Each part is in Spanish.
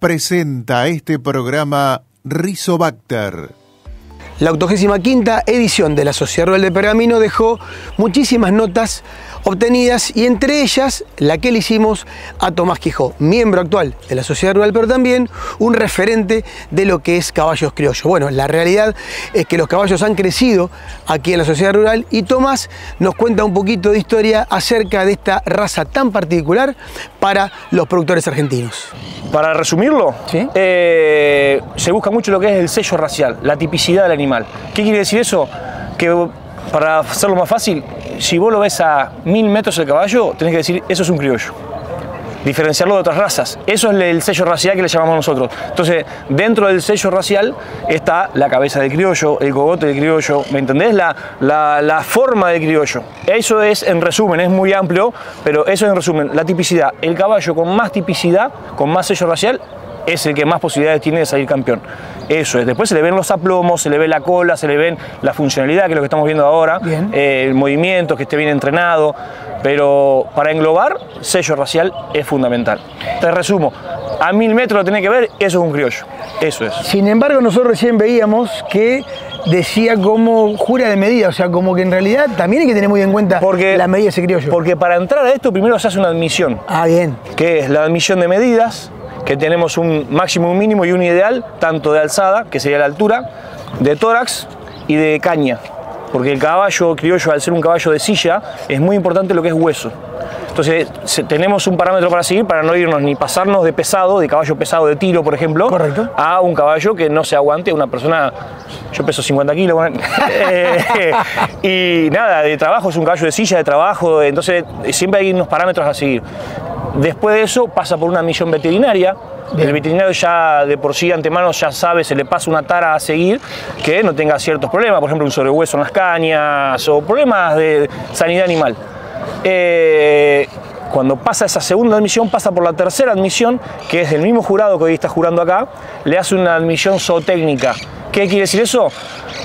presenta este programa Rizobacter. La 85 edición de la Sociedad Rural de Pergamino dejó muchísimas notas obtenidas y entre ellas la que le hicimos a Tomás Quijó, miembro actual de la Sociedad Rural, pero también un referente de lo que es caballos criollos. Bueno, la realidad es que los caballos han crecido aquí en la Sociedad Rural y Tomás nos cuenta un poquito de historia acerca de esta raza tan particular para los productores argentinos. Para resumirlo, eh, se busca mucho lo que es el sello racial, la tipicidad del animal. ¿Qué quiere decir eso? Que para hacerlo más fácil, si vos lo ves a mil metros el caballo, tenés que decir, eso es un criollo. Diferenciarlo de otras razas. Eso es el sello racial que le llamamos nosotros. Entonces, dentro del sello racial está la cabeza del criollo, el cogote del criollo, ¿me entendés? La, la, la forma del criollo. Eso es en resumen, es muy amplio, pero eso es en resumen. La tipicidad. El caballo con más tipicidad, con más sello racial, es el que más posibilidades tiene de salir campeón. Eso es. Después se le ven los aplomos, se le ve la cola, se le ven la funcionalidad, que es lo que estamos viendo ahora, eh, el movimiento, que esté bien entrenado. Pero para englobar, sello racial es fundamental. Te resumo, a mil metros lo tiene que ver, eso es un criollo. Eso es. Sin embargo, nosotros recién veíamos que decía como jura de medida, o sea, como que en realidad también hay que tener muy en cuenta porque, la medida de ese criollo. Porque para entrar a esto primero se hace una admisión. Ah, bien. Que es la admisión de medidas, que tenemos un máximo, un mínimo y un ideal, tanto de alzada, que sería la altura, de tórax y de caña. Porque el caballo criollo, al ser un caballo de silla, es muy importante lo que es hueso. Entonces tenemos un parámetro para seguir para no irnos ni pasarnos de pesado, de caballo pesado de tiro, por ejemplo, Correcto. a un caballo que no se aguante, una persona, yo peso 50 kilos, eh, y nada, de trabajo, es un caballo de silla de trabajo, entonces siempre hay unos parámetros a seguir. Después de eso pasa por una misión veterinaria. El veterinario ya de por sí antemano ya sabe, se le pasa una tara a seguir que no tenga ciertos problemas, por ejemplo un sobrehueso en las cañas o problemas de sanidad animal. Eh, cuando pasa esa segunda admisión, pasa por la tercera admisión, que es del mismo jurado que hoy está jurando acá, le hace una admisión zootécnica. ¿Qué quiere decir eso?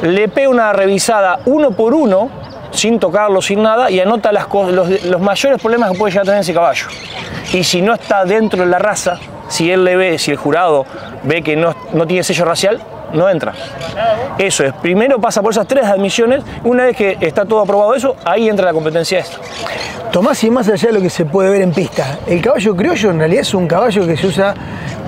Le pega una revisada uno por uno sin tocarlo, sin nada, y anota las, los, los, mayores problemas que puede llegar a tener ese caballo. Y si no está dentro de la raza, si él le ve, si el jurado ve que no, no tiene sello racial, no entra. Eso es, primero pasa por esas tres admisiones, una vez que está todo aprobado eso, ahí entra la competencia esta. Tomás, y más allá de lo que se puede ver en pista, el caballo criollo en realidad es un caballo que se usa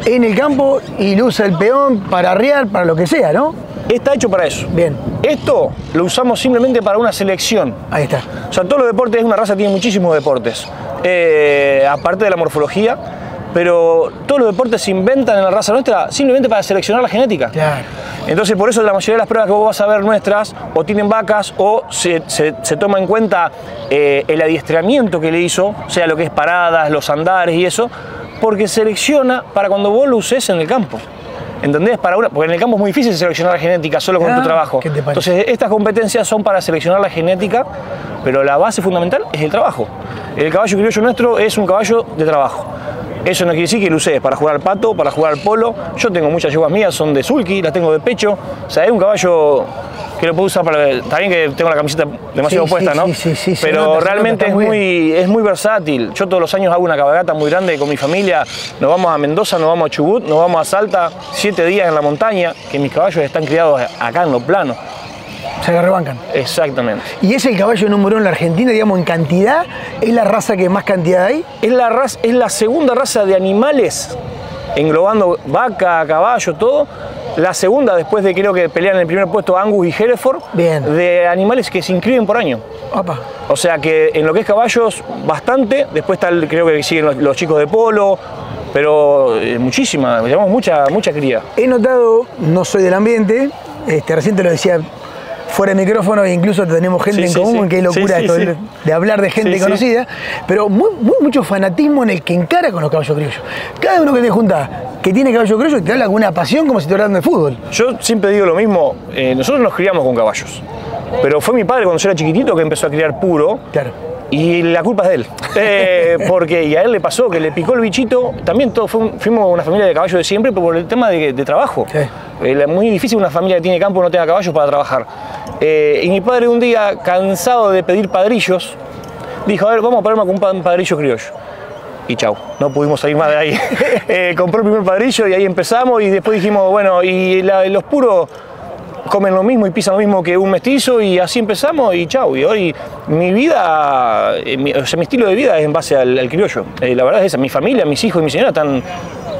en el campo y lo usa el peón para arriar, para lo que sea, ¿no? Está hecho para eso. Bien. Esto lo usamos simplemente para una selección. Ahí está. O sea, todos los deportes, es una raza tiene muchísimos deportes. Eh, aparte de la morfología, pero todos los deportes se inventan en la raza nuestra simplemente para seleccionar la genética. Claro. Entonces, por eso la mayoría de las pruebas que vos vas a ver nuestras o tienen vacas o se, se, se toma en cuenta eh, el adiestramiento que le hizo, o sea, lo que es paradas, los andares y eso, porque selecciona para cuando vos lo uses en el campo. ¿Entendés? Para una, porque en el campo es muy difícil seleccionar la genética solo con Ah, tu trabajo. ¿qué te parece? Entonces, estas competencias son para seleccionar la genética, pero la base fundamental es el trabajo. El caballo criollo nuestro es un caballo de trabajo. Eso no quiere decir que lo uses para jugar al pato, para jugar al polo. Yo tengo muchas yeguas mías, son de sulky, las tengo de pecho. O sea, es un caballo que lo puedo usar para. Está bien que tengo la camiseta demasiado Sí, puesta, sí, ¿no? sí, sí, sí, Pero nota, realmente es muy, es muy versátil. Yo todos los años hago una cabalgata muy grande con mi familia. Nos vamos a Mendoza, nos vamos a Chubut, nos vamos a Salta, siete días en la montaña, que mis caballos están criados acá en los planos. Se la rebancan. Exactamente. Y es el caballo número uno en la Argentina, digamos, en cantidad, es la raza que más cantidad hay. Es la, raza, es la segunda raza de animales, englobando vaca, caballo, todo. La segunda, después de creo que pelean en el primer puesto Angus y Hereford, Bien. de animales que se inscriben por año. Opa. O sea que en lo que es caballos, bastante. Después está el- creo que siguen los, los chicos de polo, pero eh, muchísima, llevamos mucha, mucha cría. He notado, no soy del ambiente, este, recién te lo decía fuera de micrófono e incluso tenemos gente Sí, en común, sí. qué locura Sí, esto de- de hablar de gente conocida, pero muy, muy- mucho fanatismo en el que encara con los caballos criollos. Cada uno que te junta que tiene caballo criollo te habla con una pasión como si te hablando de fútbol. Yo siempre digo lo mismo, eh, nosotros nos criamos con caballos. Pero fue mi padre cuando yo era chiquitito que empezó a criar puro. Claro. Y la culpa es de él. Eh, porque y a él le pasó que le picó el bichito. También todo fue un- fuimos una familia de caballos de siempre, pero por el tema de, de trabajo. Sí. Eh, es muy difícil una familia que tiene campo no tenga caballos para trabajar. Eh, y mi padre un día, cansado de pedir padrillos, dijo, a ver, vamos a ponerme con un pa- un padrillo criollo. y chau, no pudimos salir más de ahí. Eh, compró el primer padrillo y ahí empezamos y después dijimos, bueno, y los puros comen lo mismo y pisan lo mismo que un mestizo y así empezamos y chau. Y hoy mi vida, mi, o sea, mi estilo de vida es en base al, criollo. la verdad es esa, mi familia, mis hijos y mi señora están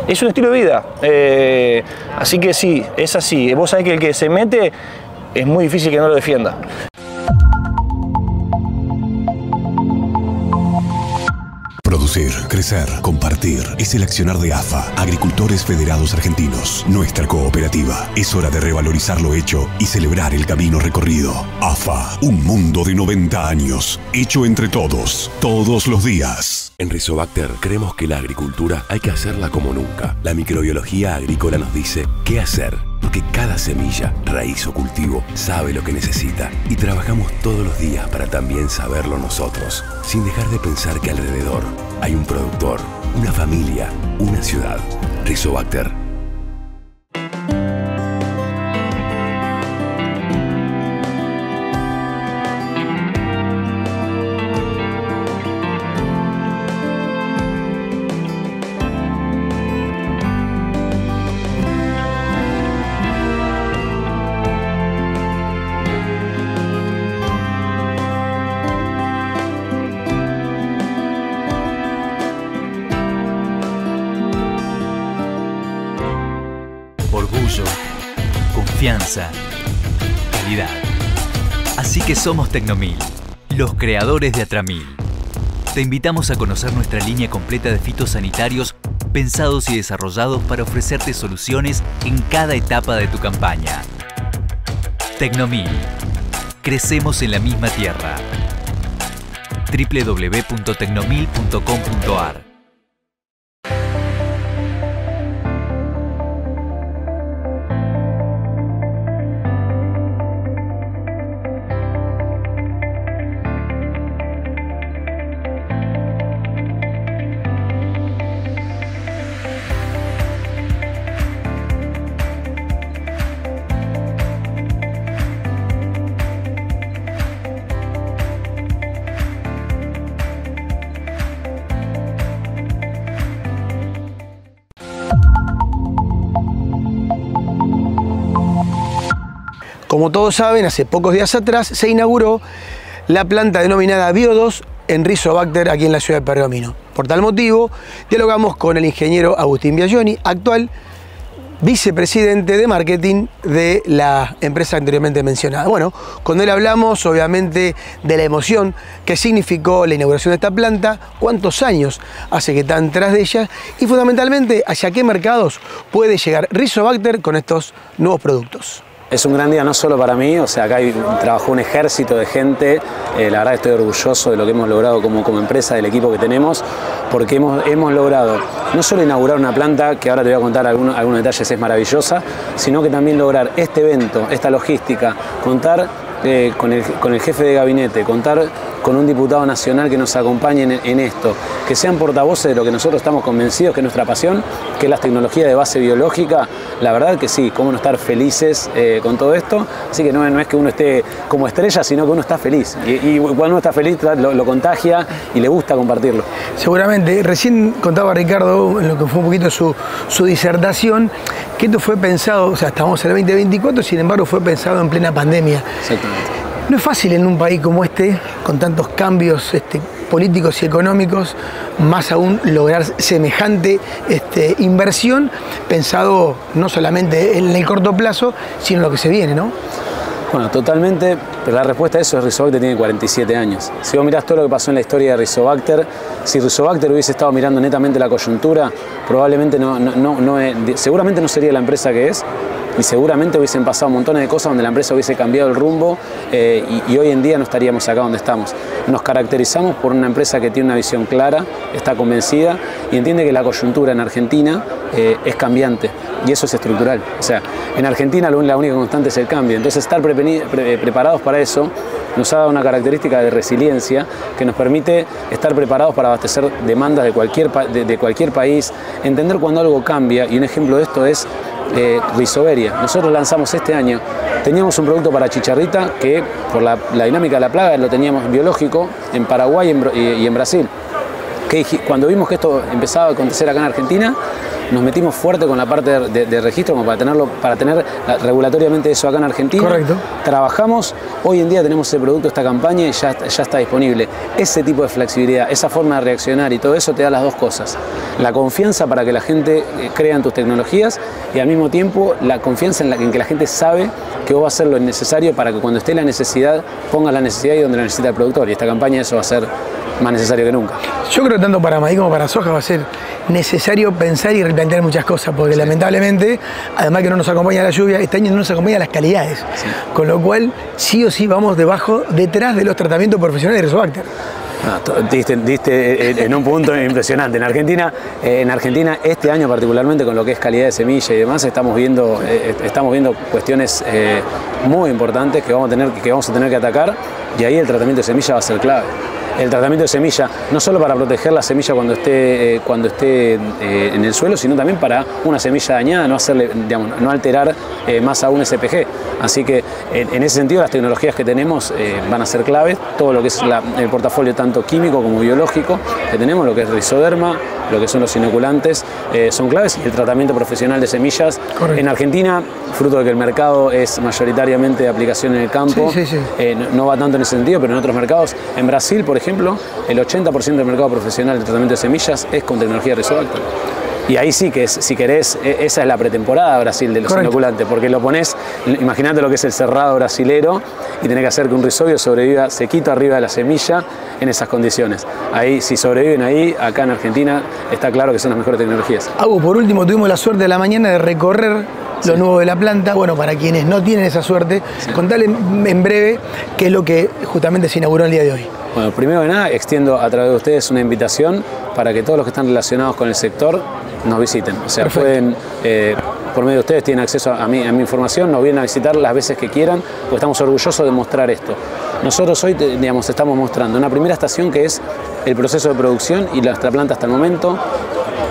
es un estilo de vida. Eh, así que sí, es así. Vos sabés que el que se mete es muy difícil que no lo defienda. Producir, crecer, compartir. Es el accionar de AFA, Agricultores Federados Argentinos. Nuestra cooperativa. Es hora de revalorizar lo hecho y celebrar el camino recorrido. AFA, un mundo de 90 años. Hecho entre todos, todos los días. En Rizobacter creemos que la agricultura hay que hacerla como nunca. La microbiología agrícola nos dice qué hacer, porque cada semilla, raíz o cultivo sabe lo que necesita y trabajamos todos los días para también saberlo nosotros, sin dejar de pensar que alrededor hay un productor, una familia, una ciudad. Rizobacter calidad. Así que somos Tecnomil, los creadores de Atramil. Te invitamos a conocer nuestra línea completa de fitosanitarios pensados y desarrollados para ofrecerte soluciones en cada etapa de tu campaña. Tecnomil. Crecemos en la misma tierra. www.tecnomil.com.ar Como todos saben, hace pocos días atrás se inauguró la planta denominada Bio2 en Rizobacter aquí en la ciudad de Pergamino. Por tal motivo, dialogamos con el ingeniero Agustín Biagioni, actual vicepresidente de marketing de la empresa anteriormente mencionada. Bueno, con él hablamos obviamente de la emoción que significó la inauguración de esta planta, cuántos años hace que están tras de ella y fundamentalmente hacia qué mercados puede llegar Rizobacter con estos nuevos productos. Es un gran día no solo para mí, o sea, acá hay, trabajó un ejército de gente, eh, la verdad estoy orgulloso de lo que hemos logrado como, como empresa, del equipo que tenemos, porque hemos, hemos logrado no solo inaugurar una planta, que ahora te voy a contar algunos, algunos detalles, es maravillosa, sino que también lograr este evento, esta logística, contar eh, con, el, con el jefe de gabinete, contar con un diputado nacional que nos acompañe en, esto, que sean portavoces de lo que nosotros estamos convencidos que es nuestra pasión, que es la tecnología de base biológica, la verdad que sí, cómo no estar felices eh, con todo esto, así que no, es que uno esté como estrella, sino que uno está feliz, y, cuando uno está feliz lo, contagia y le gusta compartirlo. Seguramente, recién contaba Ricardo en lo que fue un poquito su, su disertación, que esto fue pensado, o sea, estamos en el 2024, sin embargo fue pensado en plena pandemia. Exactamente. No es fácil en un país como este, con tantos cambios este, políticos y económicos, más aún lograr semejante este, inversión pensado no solamente en el corto plazo, sino en lo que se viene, ¿no? Bueno, totalmente, pero la respuesta a eso es Rizobacter tiene 47 años. Si vos mirás todo lo que pasó en la historia de Rizobacter, si Rizobacter hubiese estado mirando netamente la coyuntura, probablemente no, no, seguramente no sería la empresa que es, y seguramente hubiesen pasado montones de cosas donde la empresa hubiese cambiado el rumbo eh, y, hoy en día no estaríamos acá donde estamos. Nos caracterizamos por una empresa que tiene una visión clara, está convencida y entiende que la coyuntura en Argentina eh, es cambiante y eso es estructural. O sea, en Argentina la única constante es el cambio, entonces estar preparados para eso nos ha dado una característica de resiliencia que nos permite estar preparados para abastecer demandas de cualquier, de cualquier país, entender cuando algo cambia y un ejemplo de esto es eh, Nosotros lanzamos este año, teníamos un producto para chicharrita que por la, dinámica de la plaga lo teníamos biológico en Paraguay y en, Brasil. que cuando vimos que esto empezaba a acontecer acá en Argentina, nos metimos fuerte con la parte de, registro como para tenerlo, para tener regulatoriamente eso acá en Argentina. Correcto. Trabajamos, hoy en día tenemos ese producto, esta campaña y ya, ya está disponible. Ese tipo de flexibilidad, esa forma de reaccionar y todo eso te da las dos cosas. La confianza para que la gente eh, crea en tus tecnologías y al mismo tiempo la confianza en, la, en que la gente sabe que vos vas a hacer lo necesario para que cuando esté la necesidad, pongas la necesidad y donde la necesita el productor. Y esta campaña eso va a ser más necesario que nunca. Yo creo que tanto para maíz como para soja va a ser necesario pensar y replantear muchas cosas, porque lamentablemente, además que no nos acompaña la lluvia, este año no nos acompaña las calidades. Con lo cual, sí o sí vamos debajo, detrás de los tratamientos profesionales de Rizobacter. Ah, diste, en un punto impresionante. En Argentina, eh, en Argentina, este año particularmente con lo que es calidad de semilla y demás, estamos viendo, eh, estamos viendo cuestiones eh, muy importantes que vamos, a tener, que vamos a tener que atacar y ahí el tratamiento de semilla va a ser clave el tratamiento de semilla, no solo para proteger la semilla cuando esté, eh, cuando esté eh, en el suelo, sino también para una semilla dañada, no, hacerle, digamos, no alterar eh, más aún SPG. Así que en, ese sentido las tecnologías que tenemos van a ser claves, todo lo que es el portafolio tanto químico como biológico que tenemos, lo que es rizoderma, lo que son los inoculantes, son claves y el tratamiento profesional de semillas. En Argentina, fruto de que el mercado es mayoritariamente de aplicación en el campo, no, no va tanto en ese sentido, pero en otros mercados, en Brasil, por ejemplo, el 80% del mercado profesional de tratamiento de semillas es con tecnología Rizobacter. Y ahí sí que, es, si querés, e, esa es la pretemporada Brasil de los inoculantes, porque lo pones, imagínate lo que es el cerrado brasilero y tenés que hacer que un risobio sobreviva sequito arriba de la semilla en esas condiciones. Ahí, si sobreviven ahí, acá en Argentina, está claro que son las mejores tecnologías. Hago, por último, tuvimos la suerte de la mañana de recorrer lo nuevo de la planta. Bueno, para quienes no tienen esa suerte, contale en breve qué es lo que justamente se inauguró el día de hoy. Bueno, primero que nada, extiendo a través de ustedes una invitación para que todos los que están relacionados con el sector nos visiten. O sea, pueden, eh, por medio de ustedes, tienen acceso a mi, a mi información, nos vienen a visitar las veces que quieran, porque estamos orgullosos de mostrar esto. Nosotros hoy, digamos, estamos mostrando una primera estación que es el proceso de producción y nuestra planta hasta el momento,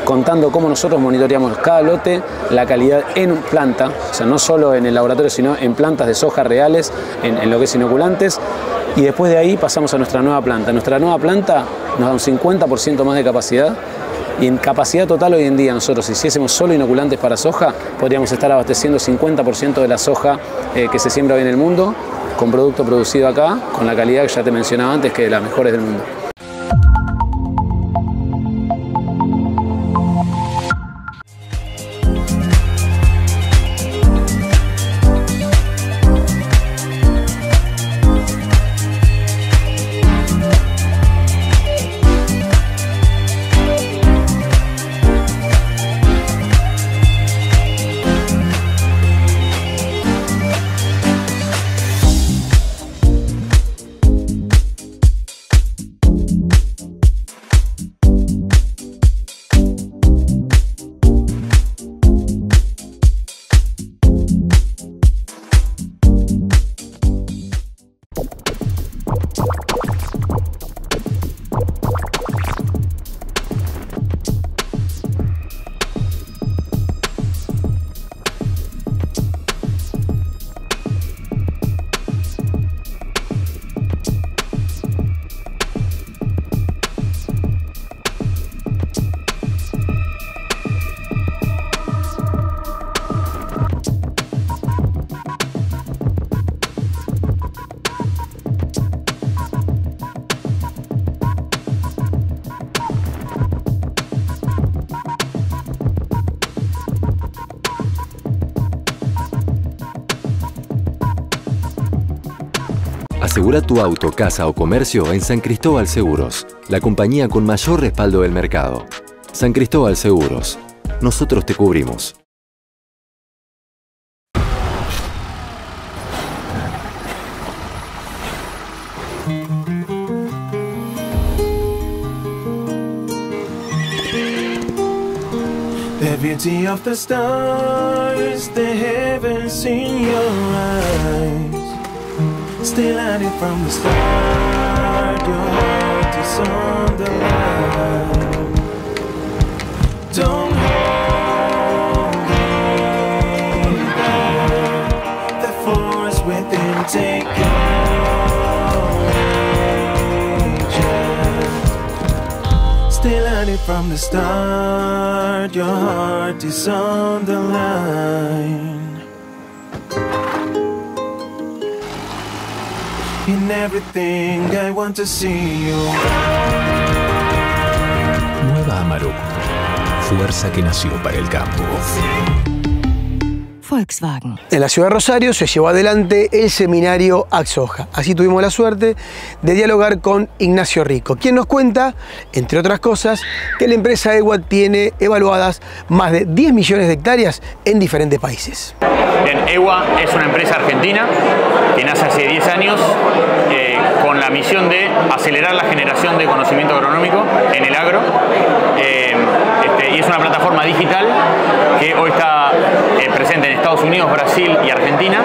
contando cómo nosotros monitoreamos cada lote, la calidad en planta, o sea, no solo en el laboratorio, sino en plantas de soja reales, en, en lo que es inoculantes, y después de ahí pasamos a nuestra nueva planta. Nuestra nueva planta nos da un 50% más de capacidad y en capacidad total hoy en día nosotros, si hiciésemos solo inoculantes para soja, podríamos estar abasteciendo 50% de la soja eh, que se siembra hoy en el mundo con producto producido acá, con la calidad que ya te mencionaba antes, que es de las mejores del mundo. Tu auto, casa o comercio en San Cristóbal Seguros, la compañía con mayor respaldo del mercado. San Cristóbal Seguros. Nosotros te cubrimos. Still at it from the start. Your heart is on the line. Don't hold me back. The force within, take control. Still it from the start. Your heart is on the line. In everything, I want to see you. Nueva Amarok. Fuerza que nació para el campo. Volkswagen. En la ciudad de Rosario se llevó adelante el seminario Axoja. Así tuvimos la suerte de dialogar con Ignacio Rico, quien nos cuenta, entre otras cosas, que la empresa EWA tiene evaluadas más de 10 millones de hectáreas en diferentes países. Bien, EWA es una empresa argentina que nace hace 10 años eh, con la misión de acelerar la generación de conocimiento agronómico en el agro. Eh, este, y es una plataforma digital que hoy está eh, presente en Estados Unidos, Brasil y Argentina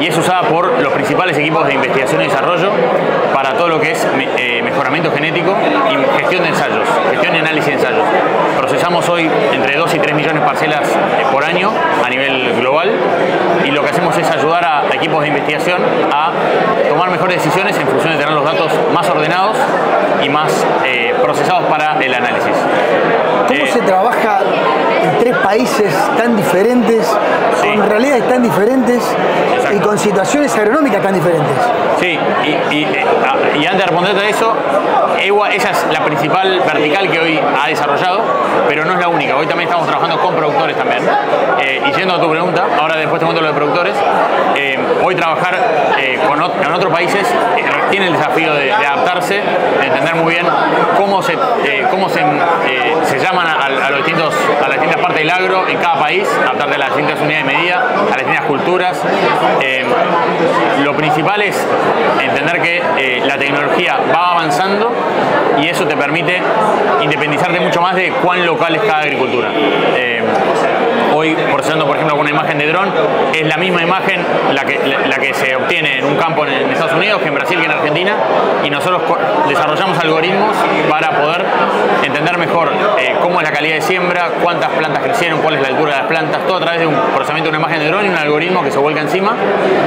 y es usada por los principales equipos de investigación y desarrollo para todo lo que es eh, mejoramiento genético y gestión de ensayos, gestión y análisis de ensayos. Procesamos hoy entre 2 y 3 millones de parcelas eh, por año a nivel global y lo que hacemos es ayudar a equipos de investigación a tomar mejores decisiones en función de tener los datos más ordenados y más procesados para el análisis. ¿Cómo se trabaja en tres países tan diferentes, con realidades tan diferentes y con situaciones agronómicas tan diferentes? Sí, y, y, eh, ah, y antes de responderte a eso, EWA, esa es la principal vertical que hoy ha desarrollado, pero no es la única. Hoy también estamos trabajando con productores también. Eh, y yendo a tu pregunta, ahora después te cuento lo de productores, eh, hoy trabajar eh, con, otros países eh, tiene el desafío de, de adaptarse, de entender muy bien cómo se, eh, cómo se, se llaman a, a los distintos, a las distintas partes del agro en cada país, adaptarte a las distintas unidades de medida, a las distintas culturas. Eh, lo principal es entender que eh, la tecnología va avanzando y eso te permite independizarte mucho más de cuán local es cada agricultura. Eh, hoy, procesando por ejemplo con una imagen de dron, es la misma imagen la que, la que se obtiene en un campo en, Estados Unidos que en Brasil que en Argentina y nosotros desarrollamos algoritmos para poder entender mejor eh, cómo es la calidad de siembra, cuántas plantas crecieron, cuál es la altura de las plantas, todo a través de un procesamiento de una imagen de dron y un algoritmo que se vuelca encima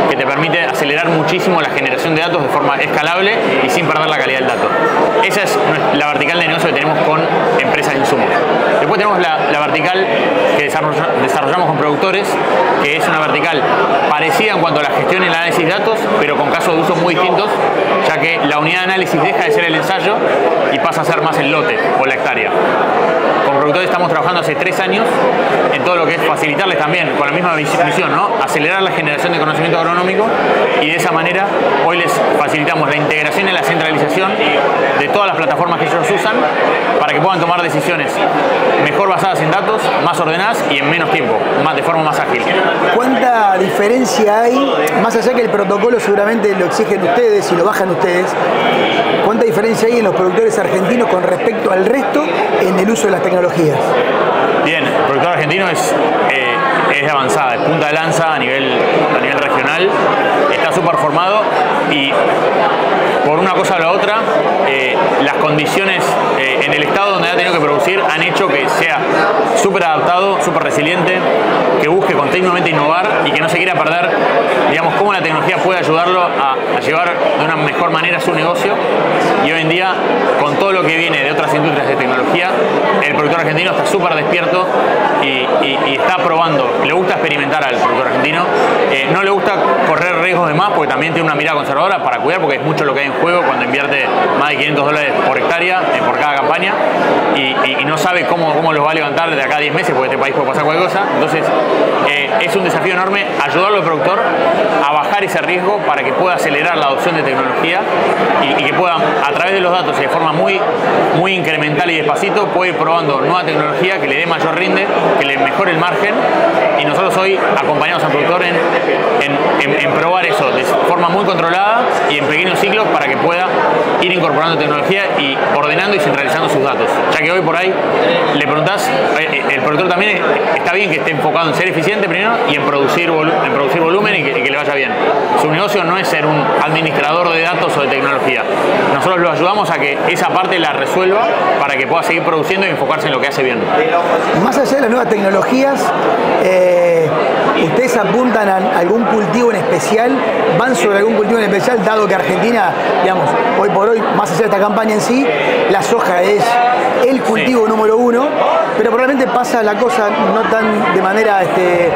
que te permite acelerar muchísimo la generación de datos de forma escalable y sin perder la calidad del dato. Esa es la vertical de negocio que tenemos con empresas de insumos. Después tenemos la, la vertical que desarrolla- desarrollamos con productores, que es una vertical parecida en cuanto a la gestión y el análisis de datos, pero con casos de uso muy distintos, ya que la unidad de análisis deja de ser el ensayo y pasa a ser más el lote o la hectárea. Con productores estamos trabajando hace tres años en todo lo que es facilitarles también, con la misma misión, ¿no? acelerar la generación de conocimiento agronómico y de esa manera hoy les facilitamos la integración y la centralización de todas las plataformas que ellos usan para que puedan tomar decisiones mejor basadas en datos, más ordenadas y en menos tiempo, más, de forma más ágil. ¿Cuánta diferencia hay, más allá que el protocolo seguramente lo exigen ustedes y lo bajan ustedes, cuánta diferencia hay en los productores argentinos con respecto al resto en el uso de las tecnologías? Bien, el productor argentino es, eh, es avanzada, es punta de lanza a nivel, a nivel regional, está súper formado y por una cosa o la otra, eh, las condiciones eh, en el estado donde ha tenido que producir han hecho que sea súper adaptado, súper resiliente, que busque continuamente innovar y que no se quiera perder, digamos, cómo la tecnología puede ayudarlo a, llevar de una mejor manera su negocio. Y hoy en día, con todo lo que viene de otras industrias de tecnología, el productor argentino está súper despierto y, está probando. Le gusta experimentar al productor argentino. Eh, no le gusta correr riesgos de más porque también tiene una mirada conservadora para cuidar porque es mucho lo que hay en juego cuando invierte más de 500 dólares por hectárea eh, por cada campaña y no sabe cómo, cómo los va a levantar de acá a 10 meses porque este país puede pasar cualquier cosa. Entonces eh, es un desafío enorme ayudarlo al productor a bajar ese riesgo para que pueda acelerar la adopción de tecnología y, y que pueda a través de los datos y de forma muy, muy incremental y despacito puede ir probando nueva tecnología que le dé mayor rinde, que le mejore el margen y nosotros hoy acompañamos al productor en, en- en- probar eso de forma muy controlada y en pequeños ciclos para que pueda ir incorporando tecnología y ordenando y centralizando sus datos. Ya que hoy por ahí le preguntás, eh, eh, el productor también está bien que esté enfocado en ser eficiente primero y en producir, en producir volumen y que, y que le vaya bien. Su negocio no es ser un administrador de datos o de tecnología. Nosotros lo ayudamos a que esa parte la resuelva para que pueda seguir produciendo y enfocarse en lo que hace bien. Más allá de las nuevas tecnologías, eh, ¿ustedes apuntan a algún cultivo en especial? ¿Van sobre algún cultivo en especial? Dado que Argentina, digamos, hoy por hoy, más allá de esta campaña en sí, la soja es el cultivo número uno, pero probablemente pasa la cosa no tan de manera este, eh,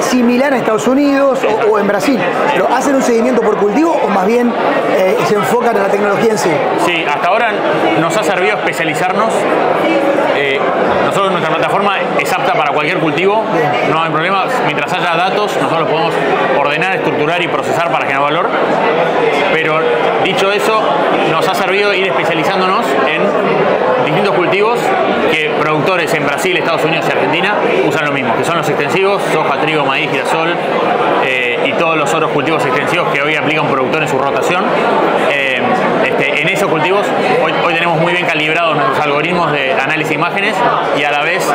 similar a Estados Unidos o, en Brasil. Pero ¿hacen un seguimiento por cultivo o más bien eh, se enfocan en la tecnología en sí? Sí, hasta ahora nos ha servido especializarnos. Eh, nosotros nuestra plataforma es apta para cualquier cultivo, no hay problema. Mientras haya datos, nosotros podemos ordenar, estructurar y procesar para generar valor. Pero dicho eso, nos ha servido ir especializándonos en distintos cultivos que productores en Brasil, Estados Unidos y Argentina usan lo mismo, que son los extensivos, soja, trigo, maíz, girasol eh, y todos los otros cultivos extensivos que hoy aplica un productor en su rotación. Eh, este, en esos cultivos hoy, tenemos muy bien calibrados nuestros algoritmos de análisis de imágenes y a la vez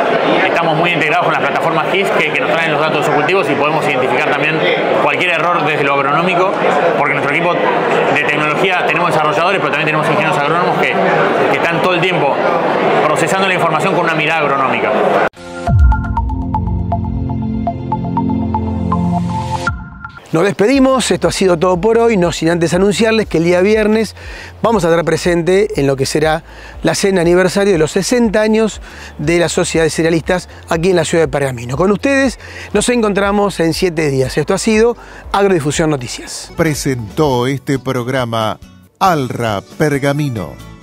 estamos muy integrados con las plataformas GIS que, que nos traen los datos de sus cultivos y podemos identificar también cualquier error desde lo agronómico, porque nuestro equipo de tecnología tenemos desarrolladores, pero también tenemos ingenieros agrónomos que, que están todo el tiempo procesando la información con una mirada agronómica. Nos despedimos, esto ha sido todo por hoy, no sin antes anunciarles que el día viernes vamos a estar presente en lo que será la cena aniversario de los 60 años de la Sociedad de Cerealistas aquí en la ciudad de Pergamino. Con ustedes nos encontramos en siete días. Esto ha sido Agrodifusión Noticias. Presentó este programa Alra Pergamino.